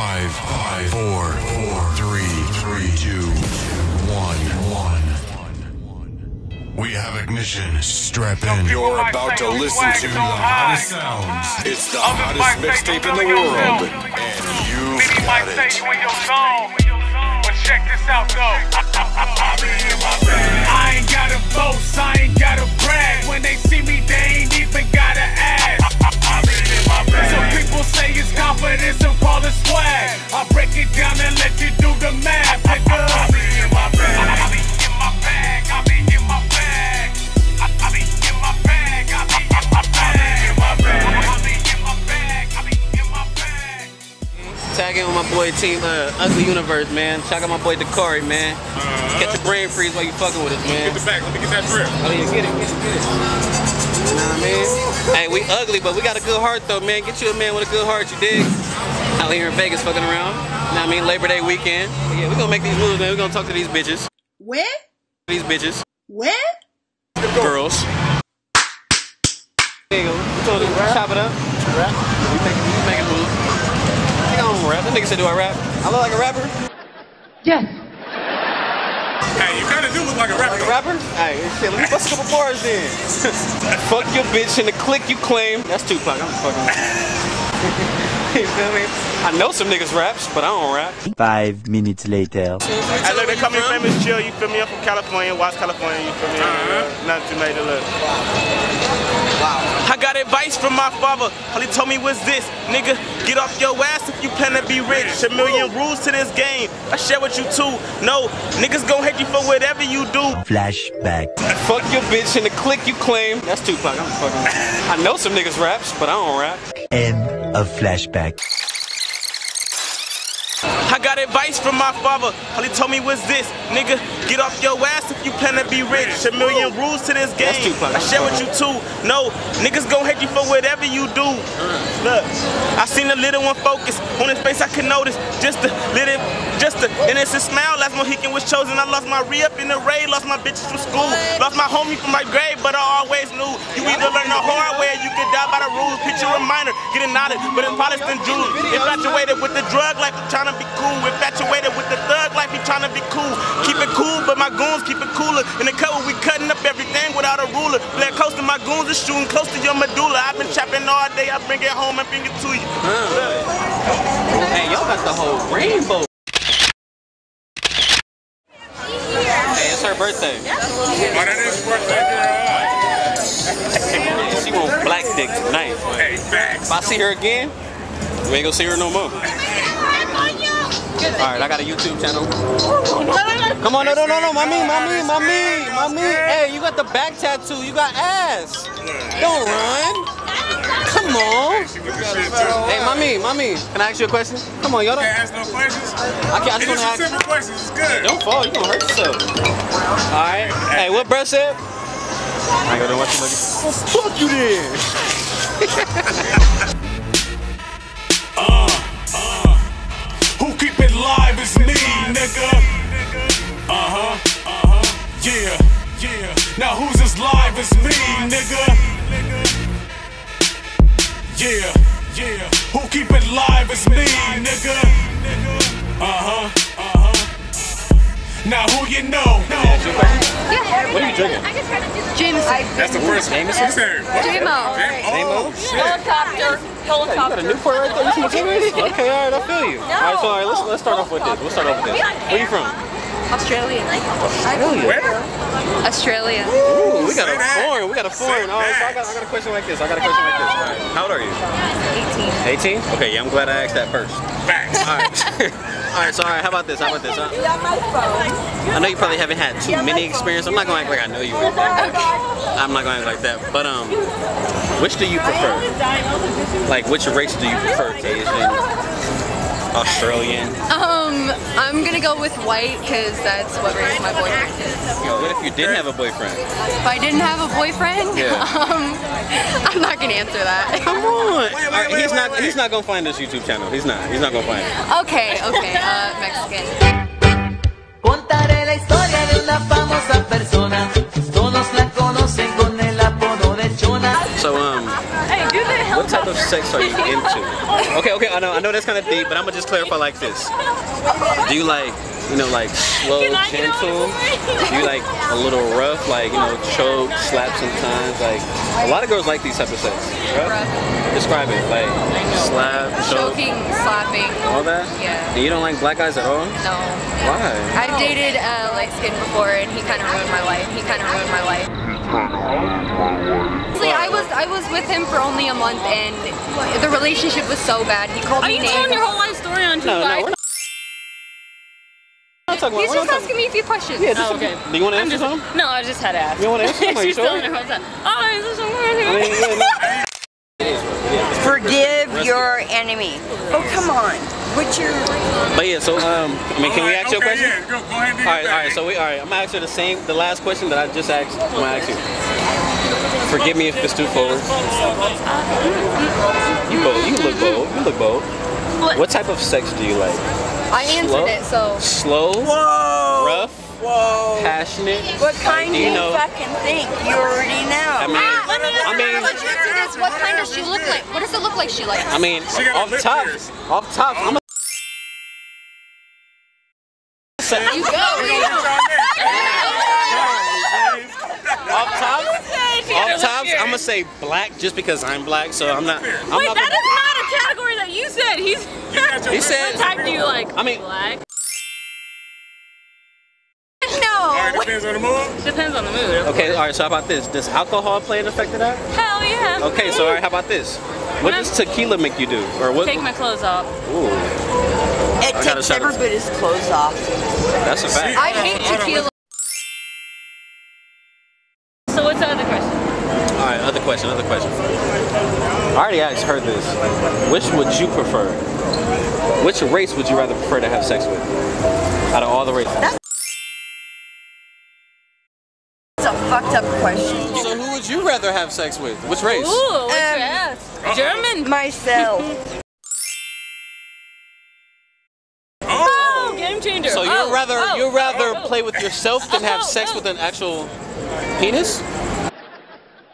Five, five, four, four, three, three, two, one, one. We have ignition. Strap in. You're about to listen to the hottest sounds. It's the hottest mixtape in the world, and you've Many got might say it. you in your zone, but check this out though. I ain't got a boast, I ain't got a brag. When they see me, they ain't even gotta ask. Some people say it's confidence, some call it swag. I break it down and let you do the math, nigga. I be in my bag, I be in my bag, I be in my bag. I I be in my bag, I be in my bag. I be in my bag, I be in my bag. Tag in with my boy Team uh, Ugly Universe, man. Check out my boy Dakari, man. Get your brain freeze while you fucking with us, man. Get the back, let me get that drip. Oh yeah, get it, get it, get it. You know what I mean? Hey, we ugly, but we got a good heart though, man. Get you a man with a good heart, you dig? Out here in Vegas fucking around. You know what I mean? Labor Day weekend. But yeah, we gonna make these moves, man. We gonna talk to these bitches. Where? These bitches. Where? Girls. There you go. We told you, chop it up. Rap. We making, we making moves. I think I don't rap. That nigga said, do I rap? I look like a rapper? Hey, you kind of do look like a rapper. Like a rapper? Hey, shit, let me bust a couple bars then. Fuck your bitch and the click you claim. That's Tupac, I'm fucking you. You feel me? I know some niggas raps, but I don't rap. Five minutes later. Hey, look, they call me famous chill, you feel me? I'm from California, West California, you feel me? Uh, nothing too major, look. I got advice from my father. All he told me was this, nigga, get off your ass if you plan to be rich. A million rules to this game. I share with you too. No, niggas gon' hate you for whatever you do. Flashback. Fuck your bitch and the click you claim. That's Tupac, I'm just fucking. I know some niggas raps, but I don't rap. End of flashback. I got advice from my father. All he told me was this, nigga, get off your ass if you plan to be rich. A million rules to this game. I share with you too. No, niggas gon' hate you for whatever you do. Look, I seen the little one focus on his face. I could notice just a little, just a innocent smile. Last Mohican was chosen. I lost my re up in the raid. Lost my bitches from school. Lost my homie from my grave, but I always knew you either learn the hard way or you could die by the rules. Picture a reminder, getting knowledge, but it's Protestant Jews. Infatuated with the drug life, I'm trying to be cool. Infatuated with the thug life, he trying to be cool. Keep it cool, but my goons keep it cooler. In the cover, we cutting up everything without a ruler. Black to my goons is shooting close to your medulla. I've been chopping all day, I bring it home and bring it to you. Hey, y'all got the whole rainbow. Birthday. Oh, that is birthday girl. She want black dick tonight. Hey, facts. If I see her again, we ain't gonna see her no more. Alright, I got a YouTube channel. Come on, no, no, no, no, mommy, mommy, mommy, mommy. Hey, you got the back tattoo, you got ass. Don't run. Come on. She with the shit too. Hey, mommy, mommy, can I ask you a question? Come on, y'all don't. Can't ask no questions. I, can't, I just wanna ask. specific questions It's good. Don't fall, you gonna hurt yourself. Alright. Hey, what bruh said? I go to watch you looking. Well, fuck you then. Who keep it live is me, nigga. Uh huh, uh huh, yeah, yeah. Now who's as live as me, nigga? Yeah, yeah. Who keep it live as me, nigga? Uh huh, uh huh. Now who you know? What are you drinking? Jameson. That's the first one. Jameson? J-Mo. Oh, shit. Helicopter. You got a Newport right there. You smoke cigarettes? Okay, all right, I feel you. All right, so all right, let's let's start off with this. We'll start off with this. Where you from? Australian. Where? Australia. Ooh, we got a Say that. foreign. We got a foreign. Say All right, so I got I got a question like this. I got a question like this. All right, how old are you? 18. 18. Okay, yeah, I'm glad I asked that first. Facts. All right. all right, so all right, how about this? How about this? Huh? I know you probably haven't had too many experience. I'm not gonna act like I know you. or. I'm not gonna act like that. But um, which do you prefer? Like, which race do you prefer? Asian, Australian. Um, I'm gonna go with white because that's what race my boyfriend is. Yo, what if you didn't have a boyfriend? If I didn't have a boyfriend, Yeah. um, I'm not gonna answer that. Come on. wait, All right, wait, he's wait, not. wait. He's not gonna find this YouTube channel. He's not. He's not gonna find it. Okay, okay, uh, Mexican. Contaré la historia de una famosa persona. Todos la conocen con el apodo de Chona. So um, What type of sex are you into? Okay, okay, I know, I know that's kind of deep, but I'm gonna just clarify like this. Do you like, you know, like slow, gentle? Do you like a little rough, like you know, choke, slap sometimes? Like a lot of girls like these type of sex. Describe it, like slap, choke, Choking, slapping. all that. Yeah. And you don't like black guys at all? No. Why? I've dated uh, light skin before, and he kind of ruined my life. He kind of ruined my life. Honestly, I was I was with him for only a month, and the relationship was so bad. He called Are me you names. telling your whole life story on two No, no, we're not. we're not talking about- He's we're not just talking- asking me a few questions. Yeah, just Oh, okay. Do you want to I'm answer just, something? no, I just had to ask. You wanna answer something? Are you She's still sure? in her whole. Oh, is this somewhere I here? mean, yeah, no. Forgive your enemy. Oh, come on. What's your... But yeah, so um, I mean, can we ask you a okay, question? Yeah, go, go ahead and do all right, all right. So we, all right. I'm gonna ask you the same, the last question that I just asked. I'm gonna ask you. Forgive me if it's too forward. You bold. You look bold. You look bold. What? What type of sex do you like? I answered Slow? it, so Slow, Whoa. rough, Whoa. passionate. What kind do do you you know? fucking think? You already know. I mean, I mean, Let's answer this. What kind does she look like? What does it look like she likes? I mean, She got off lip top, pierce. off top. I'm a You go. off top. Off top. I'm gonna say black just because I'm black. So I'm not. I'm Wait, not. that is not a category that you said. He's. He said- What type do you like? I mean- black. All right, No. depends on the mood. Depends on the mood. Okay, course. all right. So how about this? Does alcohol play an effect to that? Hell yeah. Okay, so all right. How about this? What does tequila make you do? Or what? Take my clothes off. Ooh, It I gotta takes shut it. everybody's clothes off. that's a fact. I hate Hold on, tequila. So what's the other question? All right, other question. Other question. I already asked her this. Which would you prefer? Which race would you rather prefer to have sex with? Out of all the races. That's a fucked up question. So who would you rather have sex with? Which race? Ooh, what's Um, your ass? German. Myself. rather oh, you'd rather oh, oh. play with yourself than have Oh, sex oh. with an actual penis?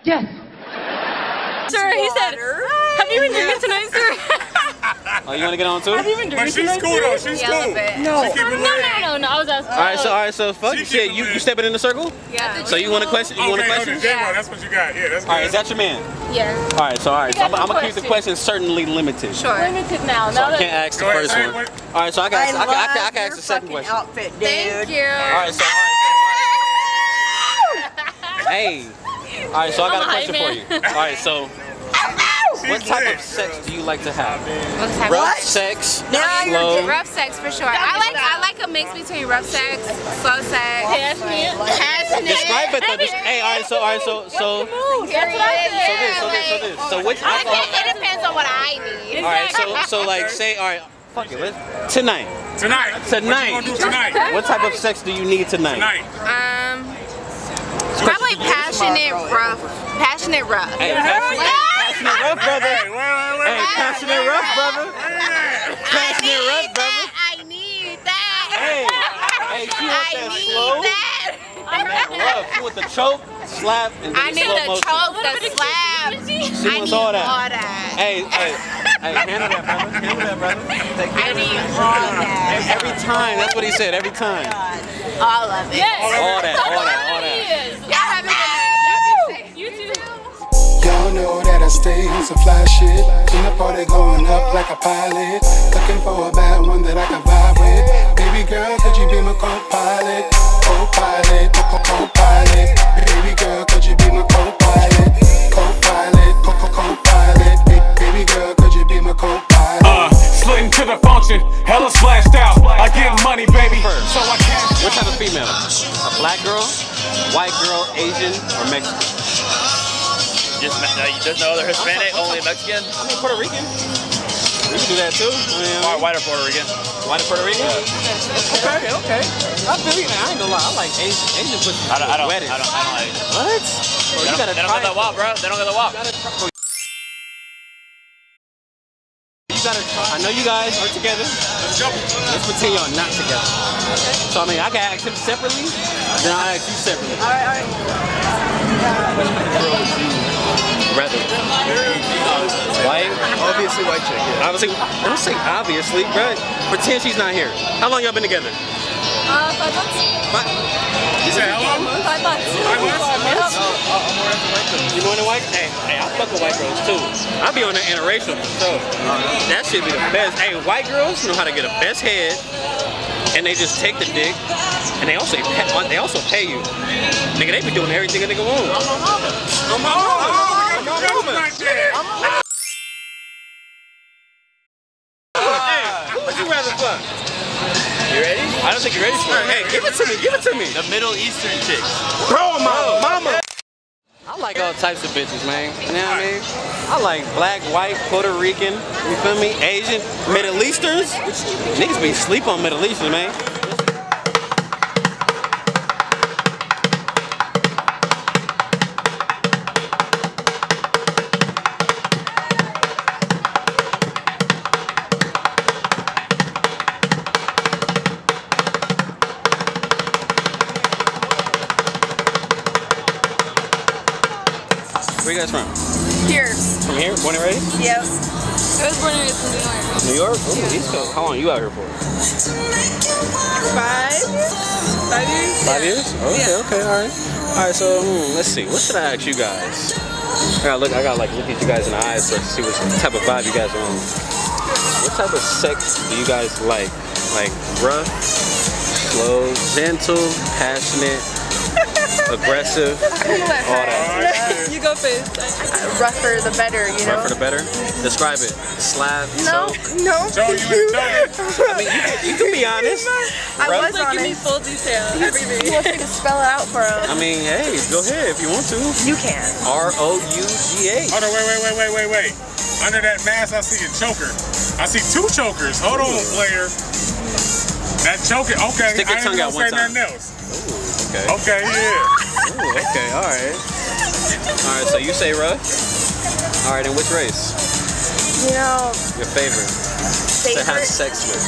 Yes. Sir, he said. Have you been drinking tonight, sir? Oh, you want to get on too? Have you been But drinking she's cool though. She's Yeah, cool. No. She keep it No, lit. no, no, no. I was asking. All right, so all right, so fuck She shit. You it you lit. stepping in the circle? Yeah. So you want a question? You want a Okay, oh, question? the J-Mo, that's what you got. Yeah, that's good. All right, is that your man? Yeah. All right, so all right, so I'm, I'm gonna keep the question certainly limited. Sure. Limited now. So now I can't ask the Go ahead, first one. what- All right, so I can I ask, I can, I love can, I can your ask the second fucking question. outfit, dude. Thank you. All right, so all right, so, all right. hey, all right, so I got a question for you. All right, so She's what type of sex do you like to have? What type Rough of sex, Now slow. Rough sex for sure. I like I like a mix between rough sex, slow sex, Passionate. passionate. Describe it though. Des- Hey, all right, so all right, so so That's what I so this, so this, so this. So which It alcohol? depends, it depends on what I need. All right, so so like say all right, fuck it, let's tonight. Tonight. Tonight. What you do tonight? What type of sex do you need tonight? Tonight. Um, probably passionate rough. Passionate rough. Hey, passionate, passionate rough, brother. Hey, wait, wait, wait. Hey, passionate rough, brother. Hey. Passionate rough, brother. I need that. Hey, hey, she want I that need slow, that. that rough. She want the choke, slap, and then I the need slow the motion. choke, the slap. She I wants need all that. All that. Hey, hey, hey, handle that, brother. Handle that, brother. Take I care of need it. all that. Every time, that's what he said. Every time. All of it. Yes. All that, all that, all He that. is. Y'all Y'all know that I stay on some fly shit. In the party going up like a pilot. Looking for a bad one that I can vibe with. Baby girl, could you be my co-pilot? Co-pilot, co- co-pilot. Baby girl, could you be my co-pilot? Co-pilot, co- co- co-pilot. Baby girl, could you be my co-pilot? Uh, slid into the function, hella splashed out. I get money, baby, so I can't. What type of female? A black girl, white girl, Asian, or Mexican? Just uh, there's no other Hispanic, only Mexican. I mean Puerto Rican. We can do that too. I mean, white or Puerto Rican. white or Puerto Rican? Okay, okay. I feel you. I ain't gonna lie. I like Asian. Asian pussy. I don't, I don't, I don't, I don't like. What? Bro, They you don't, gotta they don't get the wop, bro. They don't get the wop. You gotta try. You gotta try. I know you guys are together. Let's go. Let's pretend y'all not together. Okay. So I mean, I can ask him separately, then I'll ask you separately. All right, all right. Which girl would? White? Obviously white chick. Yeah. Obviously, don't say obviously, bro. Pretend she's not here. How long y'all been together? Uh, five months. Five. You said how long? Five months. Five months? You more than white? Hey, hey, I fuck with white girls too. I be on the interracial for sure. That should be the best. Hey, white girls know how to get a best head, and they just take the dick, and they also pay, they also pay you. Nigga, they be doing everything a nigga want. On my mama. On my mama. Mama. Hey, what you rather fuck? You ready? I don't think you're ready for it. Hey, give it to me. Give it to me. The Middle Eastern chicks. Bro, my mama. I like all types of bitches, man. You know what I mean? I like black, white, Puerto Rican, you feel me? Asian, Middle Easterns. Niggas be sleep on Middle Eastern, man. Where you guys from? Here. From here? Born and raised? Yep. I was born and raised in New York. New York? Ooh, East Coast. How long you out here for? Five? Five years? Five years? Okay, okay, all right. All right, so hmm, let's see. What should I ask you guys? I gotta look. I gotta like look at you guys in the eyes to see what type of vibe you guys are on. What type of sex do you guys like? Like rough, slow, gentle, passionate, aggressive, all that. you go first. rougher the better, you know? Rougher the better. Describe it. Slap. No, choke. no. I mean, you, can- you can be honest. I Rough? was Like, give me full detail. Everything. He wants me to spell it out for him. I mean, hey, go ahead if you want to. You can. R O U G H. Hold on, wait, wait, wait, wait, wait, wait. Under that mask, I see a choker. I see two chokers. Hold on, player. That choker, okay. Stick your I ain't tongue gonna out one say time. nothing else. Okay. Okay, yeah. Ooh, okay, all right. All right, so you say rough. All right, and which race? You know, Your favorite to have sex with?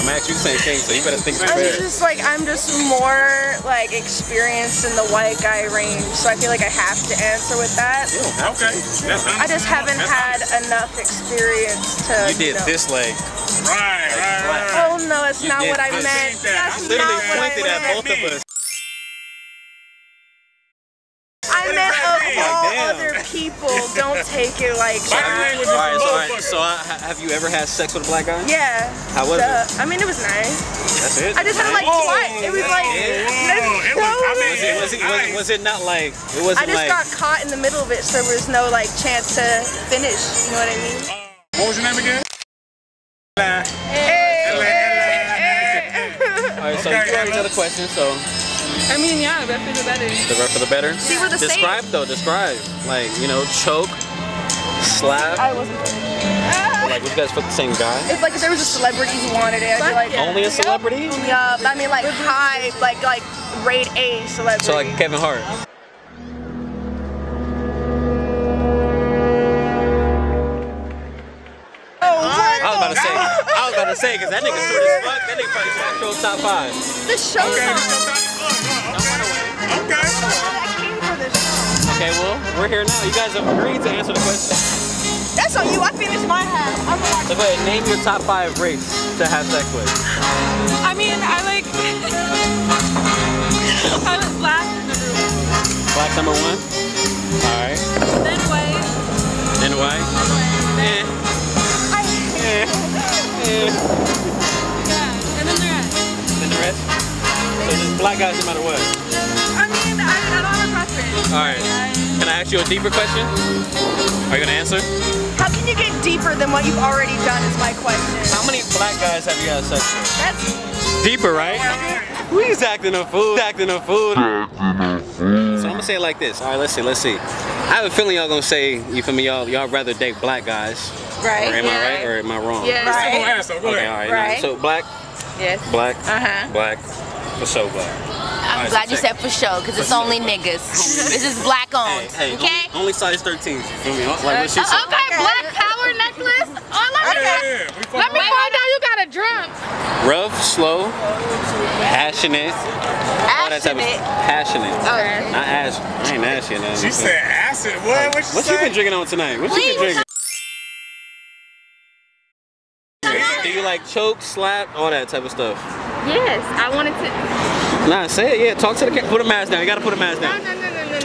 I'm actually the same thing, so you better think I'm prepared. just like I'm just more like experienced in the white guy range, so I feel like I have to answer with that. Okay. That's I just haven't had enough experience to. You did know. this leg. Right, right, right. Oh no, that's You not what I this. meant. That's Literally not what I pointed at meant. both of us. I meant of all damn. other people. Don't take it like All that. right, so, all right, so uh, ha- have you ever had sex with a black guy? Yeah. How was Duh. it? I mean, it was nice. That's it. I just had it like twice. It was like. it was, I mean, Was it, was, it, was, it, was it not like it wasn't I just like got caught in the middle of it, so there was no like chance to finish. You know what I mean? What was your name again? All right, so you already know the question, so I mean, yeah, the rougher the better. the rougher the better. See, we're the same. describe though, describe like you know choke, slap. I wasn't. Like would you guys fuck the same guy? It's like if there was a celebrity who wanted it, I'd be like, Only a celebrity? yeah. I mean, like high, like like grade A celebrity. So like Kevin Hart. I was about to say, I was about to say, cause that nigga short as fuck. That nigga probably actual top five. The show's Okay, on. Okay. I came for this show. Okay, well, we're here now. You guys have agreed to answer the question. That's on you. I finished my half. I'm So go ahead, name your top five race to have sex with. I mean, I like. I like black number one. Black number one. All right. Then white. Then white. Eh. Eh. Eh. Yeah. And then the rest. Then the rest. So just black guys no matter what. I mean, I, I don't have a preference. All right. Can I ask you a deeper question? Are you gonna answer? How can you get deeper than what you've already done? Is my question. How many black guys have you had sex with? That's Deeper, right? We's acting a fool. Acting a fool. So I'm gonna say it like this. All right, let's see. Let's see. I have a feeling y'all gonna say, you feel me? Y'all, y'all rather date black guys. right. Or am I right or am I wrong? Yeah. Go Right. ahead, so go Okay, ahead. all right. Right. now, So black, Yes. black, Uh huh. black, for sure black. I'm Alright, glad so you said for sure, because it's only niggas. this is black owned. Hey, hey, okay? only, only size 13. You feel me? Like what she Uh, said. okay, black power necklace. Let me, Yeah, yeah, let me find out you got a drum. Rough, slow, passionate. All that type of Passionate? passionate. Okay. Not ass. I ain't ashy or nothing. She said acid. What? What she What you been drinking on tonight? What you been drinking? Do you like choke, slap, all that type of stuff? Yes, I wanted to. Nah, say it. Yeah, talk to the camera. Put a mask down. You gotta put a mask down. No, no,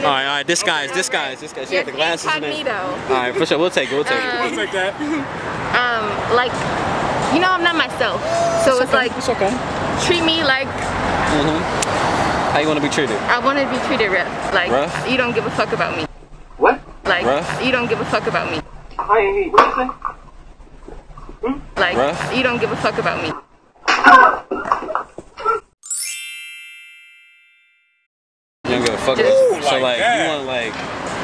All right, all right. Disguise, disguise, disguise. She got the glasses. and. Incognito. All right, for sure. We'll take it. We'll take it. Um, We'll take that. Um, like, you know, I'm not myself. So it's, like, It's okay. treat me like Mm-hmm. How you want to be treated? I want to be treated rough. Like, Rough? you don't give a fuck about me. What? Like, Rough? you don't give a fuck about me. Like, Rough? you don't give a fuck about me. You don't give a fuck. Just- about So Like like, that. you want like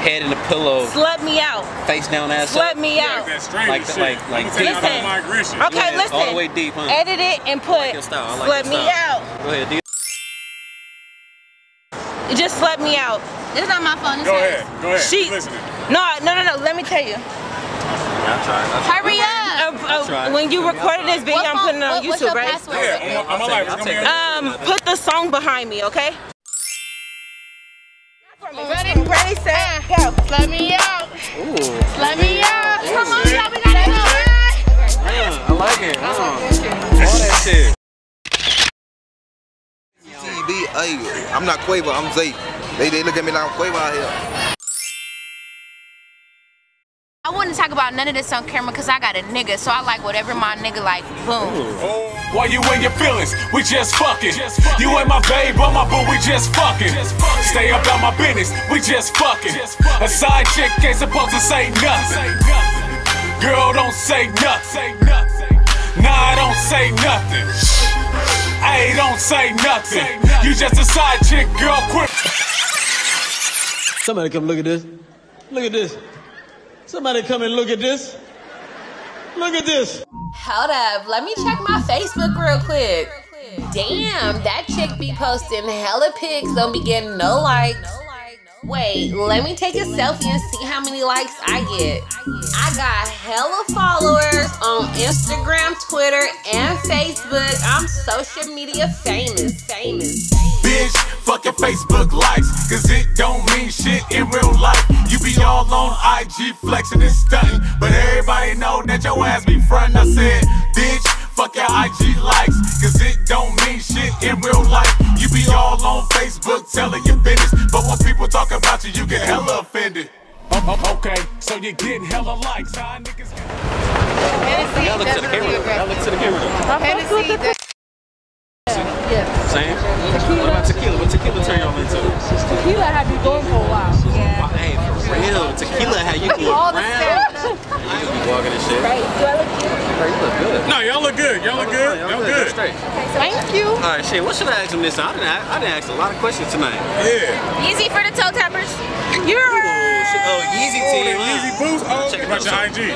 head in the pillow, Slut me out. face down, ass Slut up. me out. That Like- shit. like- like Let me tell you deep. about my aggression. Okay, Yeah, listen. all the way deep, huh? Edit it and put your style. Like slut your me out. Go ahead. Do you- Just slut me out. It's not my phone. Go ahead. Go ahead. She- She. No, no, no, no. Let me tell you. I'll try. I'll try. Hurry up. Uh, uh, when you recorded this video, I'm putting it on What- what's YouTube, your right? password? Yeah, on my, on my I'm, life. take It's it. gonna be I'll on take Um, put the song behind me, okay? Let me out. Ooh. Let me out. Come on, y'all. We gotta go. Yeah, I like it. Uh, all that shit. I'm not Quavo, I'm Zay. They, they look at me like I'm Quavo out here. I wouldn't talk about none of this on camera because I got a nigga, so I like whatever my nigga like. Boom. Why you in your feelings? We just fucking. You ain't my babe, but my boo, we just fucking. Stay up out my business, we just fucking. A side chick ain't supposed to say nothing. Girl, don't say nothing. Nah, I don't say nothing. Hey, don't say nothing. You just a side chick, girl, quit. Somebody come look at this. Look at this. Somebody come and look at this. Look at this. Hold up, let me check my Facebook real quick. Damn, that chick be posting hella pics, don't be getting no likes. Wait, let me take a selfie and see how many likes I get. I got hella followers on Instagram, Twitter, and Facebook. I'm social media famous, famous. Bitch, fuck your Facebook likes, cause it don't mean shit in real life. You be all on IG flexing and stunting, but everybody know that your ass be frontin'. I said, bitch, fuck your IG likes, cause it don't mean shit in real life. You be all on Facebook telling your business, but when okay, so you getting hella likes, huh, niggas? Y'all look to the camera. Y'all look to the camera. Hennessy. Same. What about tequila? What tequila turn y'all into? Tequila had you going for a while. Wow, Hey, for real, tequila how you go All the around. stamina. You just be walking and shit. Right. Do I look cute? Bro, you look good. No, y'all look good. Y'all look good. Y'all Y'all good. good. Straight. Thank you. All right, shit. What should I ask him this? I didn't. I, I didn't ask a lot of questions tonight. Yeah. Easy for the toe tappers. You're Oh, Yeezy Oh, team. that Yeezy boots. Oh, Check it out. your IG.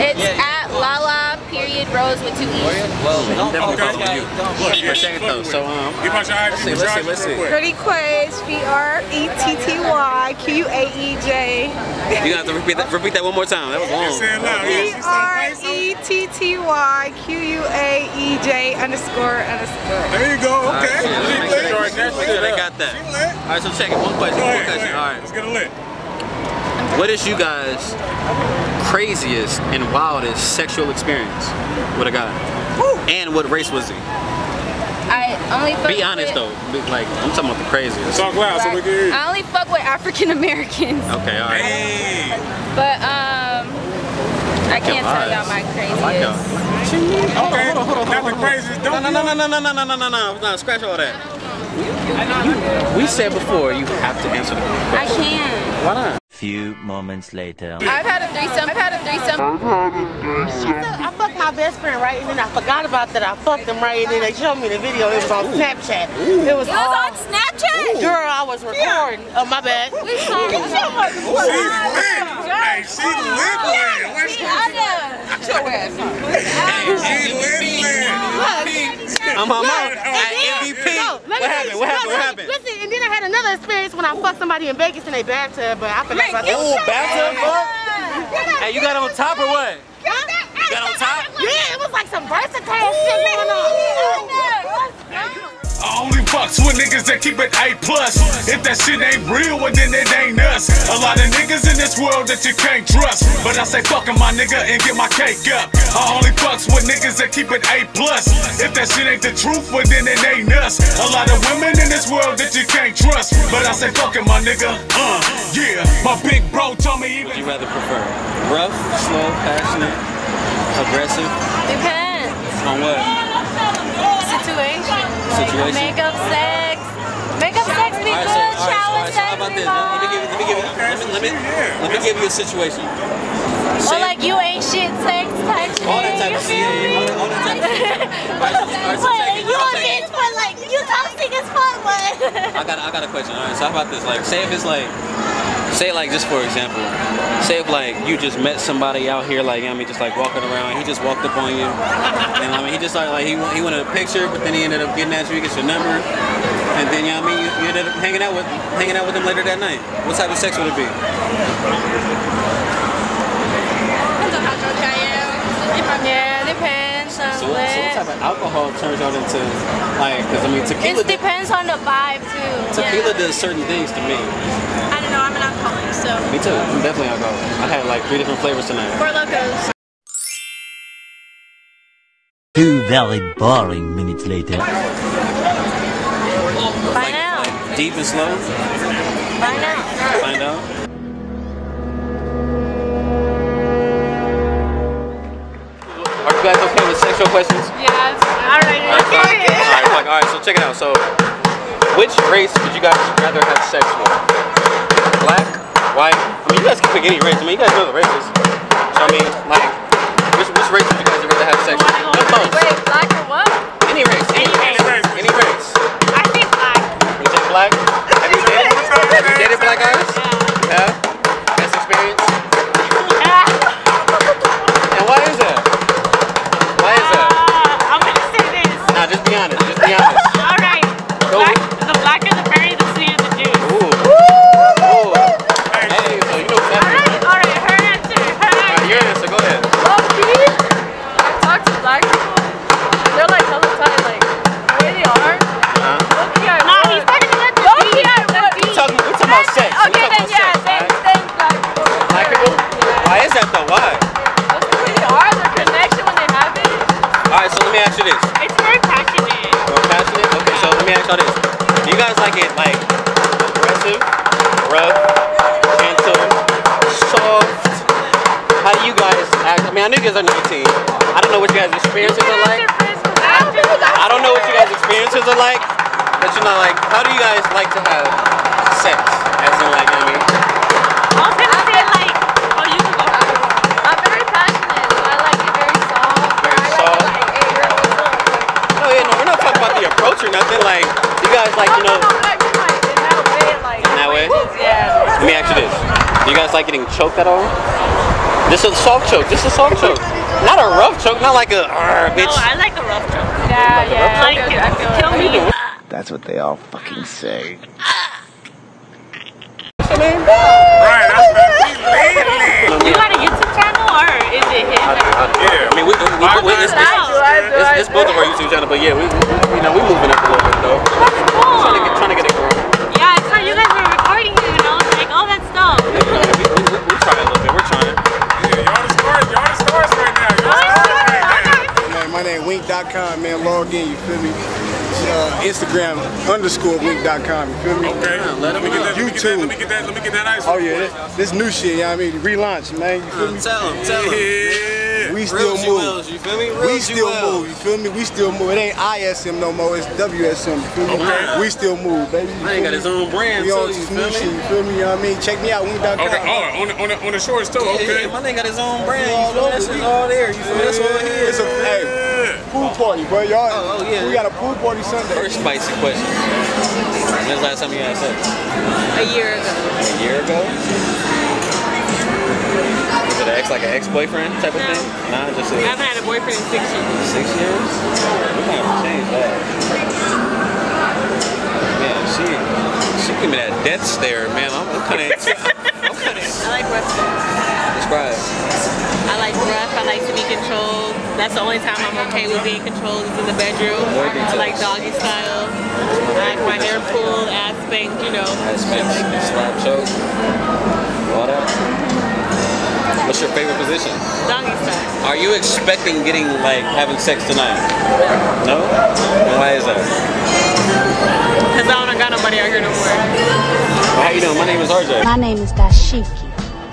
It's at Lala period Rose with two E's. Well, I'm definitely Okay. following you. Look, yeah, But check it though. So it. um, Give your IG. let's see. with Let's see. Let's see. quick. Pretty Quays, P R E T T Y Q U A E J. You got to repeat that. Repeat that one more time. That was long. Say it loud. P Yeah, she's R so E T T Y Q U A E J underscore underscore. There you go. Okay. shit, let's make sure She Make sure lit. they got that. All right, so check it. One question. Go One question. All right. Let's get it lit. What is you guys' craziest and wildest sexual experience with a guy? And what race was he? I only fuck Be honest with, though. Be- Like I'm talking about the craziest. Talk loud so we can hear. I only fuck with African Americans, Okay, all right. Hey. but um, I can't tell y'all my I like y'all. craziest. Okay. Not the craziest. No, Don't no, no, no, no, no, no, no, no, no, no, no. Scratch all that. You, we said before you have to answer the I question. can. Why not? Few moments later. I've had a threesome. I've had a threesome. I've had a threesome. I fucked my best friend right, and then I forgot about that. I fucked him right, and then they showed me the video. It was on Snapchat. It was, It was on Snapchat. Girl, I was recording. Oh, my bad. We saw it. She lit. Hey, she lit lit. What's I know. Shut your ass up. She lit lit. I'm on my And then- MVP. No, let me What happened? What happened? What happened? Listen, and then I had another experience when I fucked somebody in Vegas in their bathtub, but I forgot about that. Oh, bathtub fuck? Hey, you got on top or what? You got on top? Yeah, it was like some versatile shit going on. I only fucks with niggas that keep it A plus. If that shit ain't real, well then it ain't us. A lot of niggas in this world that you can't trust. But I say fuckin' my nigga and get my cake up. I only fucks with niggas that keep it A plus. If that shit ain't the truth, well then it ain't us. A lot of women in this world that you can't trust. But I say fuckin' my nigga. Uh, yeah. My big bro told me even. Would you rather prefer rough, slow, passionate, aggressive? Depends. On what? Situation. Situation? Makeup sex. Makeup sex be Alright, good. so, alright, so, Shower so sex how about this? Let me give you, let me give you, let me, let me, let me give you a situation. Or like you ain't shit sex type shit. All that type of shit, all, all that type of shit. Alright, so- alright, so But check it, you I'll a check it. bitch, but like toxic as fuck, but. I got, I got a question. All right, so how about this? Like, say if it's like, say like just for example, say if like you just met somebody out here, like you know I mean, just like walking around, he just walked up on you, and I mean, he just started like he wa- he wanted a picture, but then he ended up getting at you, he gets your number, and then you know what I mean, you, you ended up hanging out with hanging out with him later that night. What type of sex would it be? Yeah, depends on So, what- so what type of alcohol turns out into like? Because I mean, tequila. It depends on the vibe too. Tequila yeah. does certain things to me. I don't know. I'm an alcoholic, so. Me too. I'm definitely alcoholic. I had like three different flavors tonight. Four Lokos. Two very boring minutes later. Find out. Deep and slow. Okay sexual questions? Yes. All right. Alright, so, alright, fuck, alright, so check it out. So, which race would you guys rather have sex with? Black, white? I mean, you guys can pick any race. I mean, you guys know the races. So, I mean, like, which, which race would you guys rather have sex with? The most. Wait, black or what? Any race. Any race. Any race. I think black. You say black? Have you dated, have you dated black guys? Yeah. Best experience? Like, how do you guys like to have sex? As in, like, you know what I mean? I was gonna say like, oh, you can go. I'm very passionate, so I like it very soft. Very I soft. Like, like, hey, girl, what's? No, yeah, no, we're not talking about the approach or nothing. Like, you guys, like, you know, like, in that way, that way? Yeah. Let me ask you this. Do you guys like getting choked at all? This is a soft choke. This is a soft choke. Not a rough choke. Not like a "Arr, bitch. No, I like a rough joke. Yeah, Like a yeah. rough Like, okay, I feel it. kill me. That's what they all fucking say. Right, that's been lately. You got a YouTube channel or is it him? Yeah. I mean, we, we, we, we it's, it's, I do, I do, it's, I it's do. both of our YouTube channel, but yeah, we, we you know we moving up a little bit though. Trying to get trying to get it going. Yeah, I saw you guys were recording it and I was like, oh, that's dope. Yeah, we, we, we, we trying a little bit. We're trying. Yeah, y'all the stars, y'all the stars right now. Y'all the stars right now. Man, my name wink.com, man. Log in, you feel me? Uh, Instagram underscore wink.com, you feel me? Okay. let Let me get that. Let me get that. Let me get that. Let me get that ice. Oh yeah, this, this new shit, you know what I mean? Relaunch, man. You feel me? Tell him, tell him. Yeah. We still Real move. Jewels, you feel me? Real We still Jewels. move, you feel me? We still move. It ain't ISM no more, it's WSM, you feel me? Okay. We still move, baby. you Man feel got his own brand We too. on You some feel new shit, me? you feel me? You know what I mean? Check me out, wink.com. Okay. Oh, on the on the on the shorts too. Okay. yeah, my nigga got his own brand. You feel me? That's just all there. You feel me? That's all here. It's a hey, Yeah. Pool party, bro. Y'all, Oh, oh, yeah. we got a pool party Sunday. First spicy question. When's the last time you had sex? A year ago. A year ago? Was it an ex, like an ex-boyfriend type of thing? Nah, just a, I haven't had a boyfriend in six years. six years? We might have to change that. Man, she she give me that death stare, man. I'm, I'm kind of I'm kind of I like rough sex. Describe. I like rough. I like like to be controlled. That's the only time I'm okay with being controlled is in the bedroom. More. I like doggy style. I like my hair pulled, ass spanked, you know. Ass Aspects, slap choke, all that. What's your favorite position? Doggy style. Are you expecting getting like having sex tonight? No? And why is that? Cause I don't got nobody out here no more. How you doing? My name is RJ. My name is Dashiki.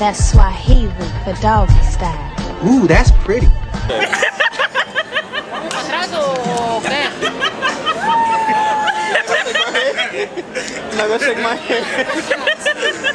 That's Swahili for doggy style. Ooh, that's pretty. I'm gonna shake my head.